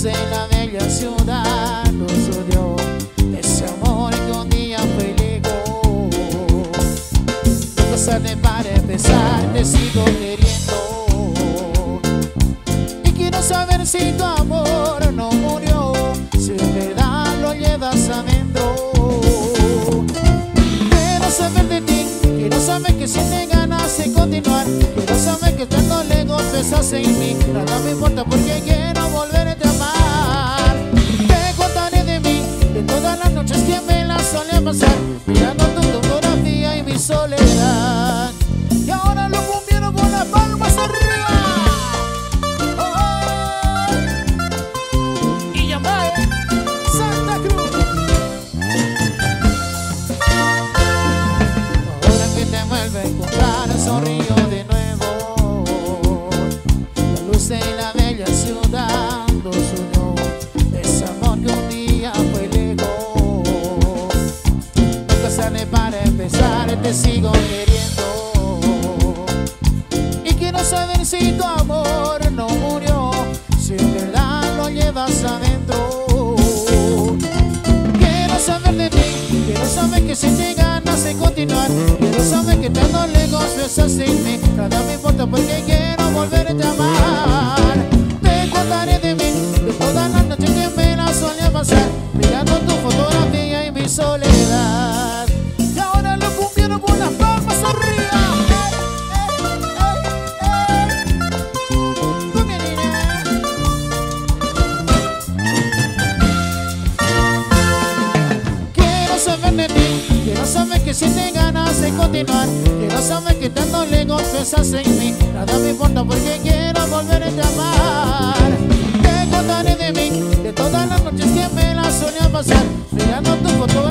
luz de la bella ciudad nos odió ese amor que un día fue lejos. No tarde para empezar, te sigo queriendo. Y quiero saber si tu amor no murió, si en verdad lo llevas adentro. Quiero saber de ti, quiero saber que si te ganas de continuar, quiero saber que estando lejos pesas en mí. Nada me importa porque quiero volverte soledad. Y ahora lo cumbieron con las palmas arriba. Oh, oh. Y llamé Santa Cruz. Ahora que te vuelve a encontrar, sonrío de nuevo. La luz de la te sigo queriendo. Y quiero saber si tu amor no murió, si en verdad lo llevas adentro. Quiero saber de ti, quiero saber que si te ganas de continuar, quiero saber que estando lejos besas en mí, nada me importa porque quiero volverte a amar. Que si te ganas de continuar, quiero saber que estando lejos piensas en mí, nada me importa porque quiero volverte a amar. Te contaré de mí, de todas las noches que me las solía pasar, mirando tu soledad.